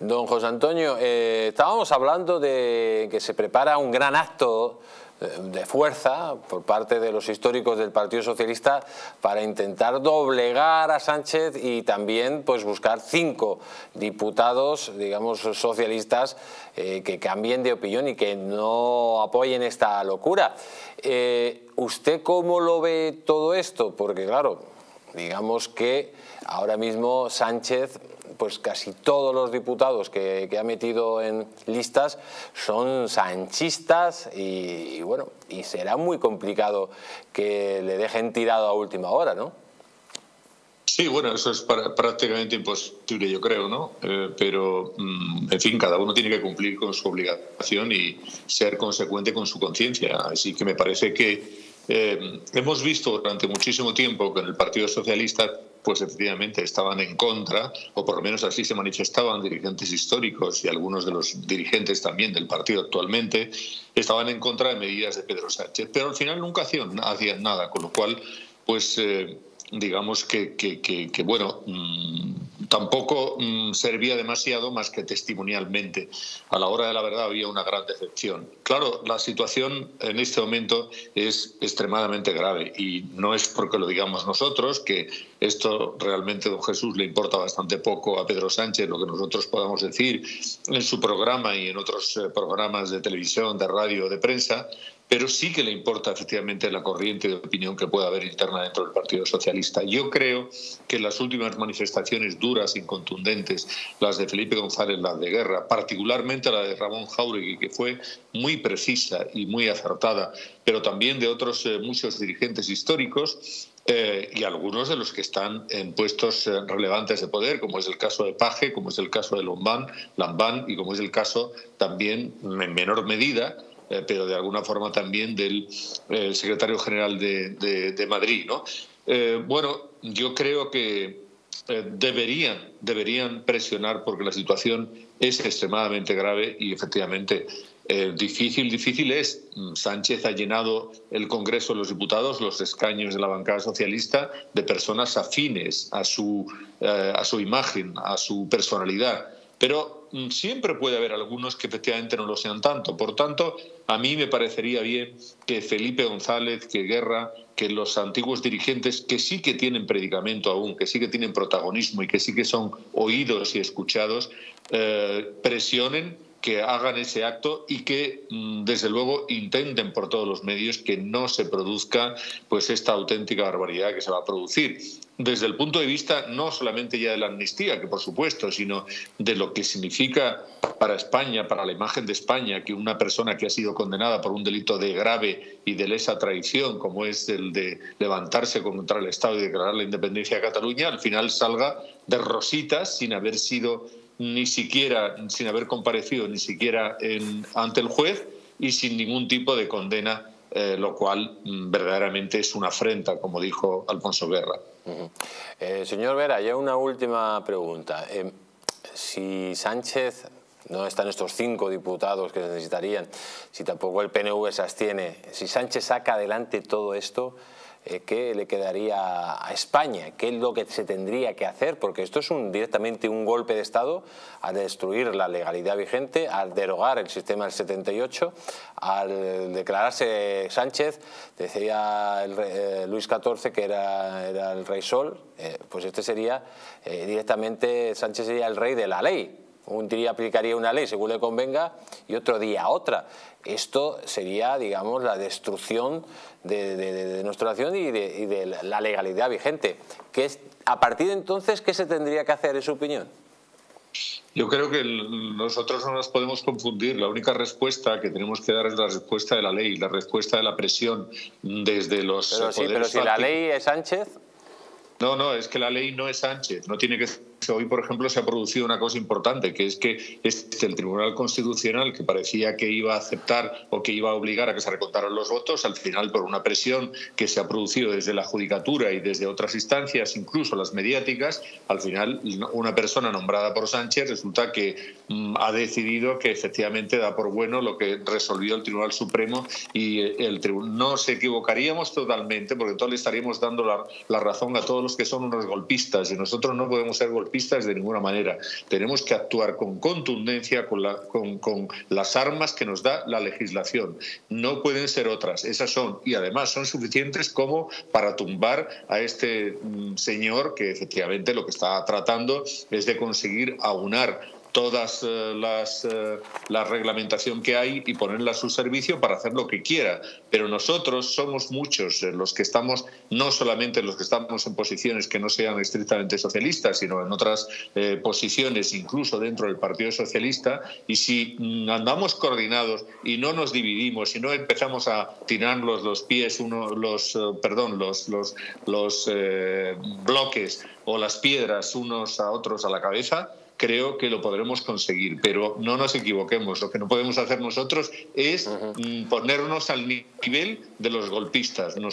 Don José Antonio, eh, estábamos hablando de que se prepara un gran acto eh, de fuerza por parte de los históricos del Partido Socialista para intentar doblegar a Sánchez y también pues buscar cinco diputados, digamos, socialistas eh, que cambien de opinión y que no apoyen esta locura. ¿Usted cómo lo ve todo esto? Porque claro, digamos que ahora mismo Sánchez pues casi todos los diputados que, ha metido en listas son sanchistas y, bueno, y será muy complicado que le dejen tirado a última hora, ¿no? Sí, bueno, eso es prácticamente imposible, yo creo, ¿no? Eh, pero, mm, en fin, cada uno tiene que cumplir con su obligación y ser consecuente con su conciencia. Así que me parece que eh, hemos visto durante muchísimo tiempo que en el Partido Socialista pues efectivamente estaban en contra, o por lo menos así se manifestaban dirigentes históricos y algunos de los dirigentes también del partido actualmente, estaban en contra de medidas de Pedro Sánchez. Pero al final nunca hacían, hacían nada, con lo cual, pues eh, digamos que, que, bueno, mm, tampoco mm, servía demasiado más que testimonialmente. A la hora de la verdad había una gran decepción. Claro, la situación en este momento es extremadamente grave y no es porque lo digamos nosotros, que esto realmente, don Jesús, le importa bastante poco a Pedro Sánchez, lo que nosotros podamos decir en su programa y en otros eh, programas de televisión, de radio, de prensa, pero sí que le importa efectivamente la corriente de opinión que pueda haber interna dentro del Partido Socialista. Yo creo que las últimas manifestaciones duras y contundentes, las de Felipe González, las de Guerra, particularmente la de Ramón Jauregui, que fue muy precisa y muy acertada, pero también de otros eh, muchos dirigentes históricos, eh, y algunos de los que están en puestos eh, relevantes de poder, como es el caso de Paje, como es el caso de Lombán, Lambán y como es el caso también, en menor medida, eh, pero de alguna forma también del secretario general de, Madrid. ¿no? Bueno, yo creo que deberían, deberían presionar porque la situación es extremadamente grave y efectivamente difícil, difícil es. Mm, Sánchez ha llenado el Congreso de los Diputados, los escaños de la bancada socialista, de personas afines a su, a su imagen, a su personalidad. Pero Mm, siempre puede haber algunos que efectivamente no lo sean tanto. Por tanto, a mí me parecería bien que Felipe González, que Guerra, que los antiguos dirigentes, que sí que tienen predicamento aún, que sí que tienen protagonismo y que sí que son oídos y escuchados, eh, presionen que hagan ese acto y que mm, desde luego intenten por todos los medios que no se produzca pues esta auténtica barbaridad que se va a producir. Desde el punto de vista no solamente ya de la amnistía, que por supuesto, sino de lo que significa para España, para la imagen de España, que una persona que ha sido condenada por un delito de grave y de lesa traición, como es el de levantarse contra el Estado y declarar la independencia de Cataluña, al final salga de rositas sin haber sido ni siquiera, sin haber comparecido ni siquiera ante el juez y sin ningún tipo de condena, eh, lo cual mm, verdaderamente es una afrenta, como dijo Alfonso Guerra. Eh, señor Vera, ya una última pregunta. Eh, si Sánchez no están estos cinco diputados que se necesitarían, si tampoco el PNV se abstiene, si Sánchez saca adelante todo esto, eh, ¿qué le quedaría a España? ¿Qué es lo que se tendría que hacer? Porque esto es directamente un golpe de Estado al destruir la legalidad vigente, al derogar el sistema del 78, al declararse Sánchez, decía eh, Luis XIV que era, era, el rey Sol, eh, pues este sería directamente, Sánchez sería el rey de la ley, un día aplicaría una ley según le convenga y otro día otra. Esto sería, digamos, la destrucción de, nuestra nación y de, la legalidad vigente. ¿Qué es, a partir de entonces, ¿qué se tendría que hacer, en su opinión? Yo creo que nosotros no nos podemos confundir. La única respuesta que tenemos que dar es la respuesta de la ley, la respuesta de la presión desde los. Pero sí, pero si la ley es Sánchez. No, no, es que la ley no es Sánchez. No tiene que hoy, por ejemplo, se ha producido una cosa importante, que es que este, el Tribunal Constitucional, que parecía que iba a aceptar o que iba a obligar a que se recontaran los votos, al final, por una presión que se ha producido desde la Judicatura y desde otras instancias, incluso las mediáticas, al final, una persona nombrada por Sánchez resulta que mm, ha decidido que efectivamente da por bueno lo que resolvió el Tribunal Supremo y el Tribunal. No se equivocaríamos totalmente, porque entonces le estaríamos dando la, la razón a todos los que son unos golpistas y nosotros no podemos ser golpistas de ninguna manera. Tenemos que actuar con contundencia con, con las armas que nos da la legislación. No pueden ser otras. Esas son, y además son suficientes como para tumbar a este mm, señor que efectivamente lo que está tratando es de conseguir aunar todas eh, las eh, la reglamentación que hay y ponerla a su servicio para hacer lo que quiera. Pero nosotros somos muchos eh, los que estamos, no solamente los que estamos en posiciones que no sean estrictamente socialistas, sino en otras posiciones, incluso dentro del Partido Socialista. Y si mm, andamos coordinados y no nos dividimos, y no empezamos a tirarnos los pies, uno, los, perdón, los, los, los bloques o las piedras unos a otros a la cabeza, creo que lo podremos conseguir. Pero no nos equivoquemos, lo que no podemos hacer nosotros es mm, ponernos al nivel de los golpistas.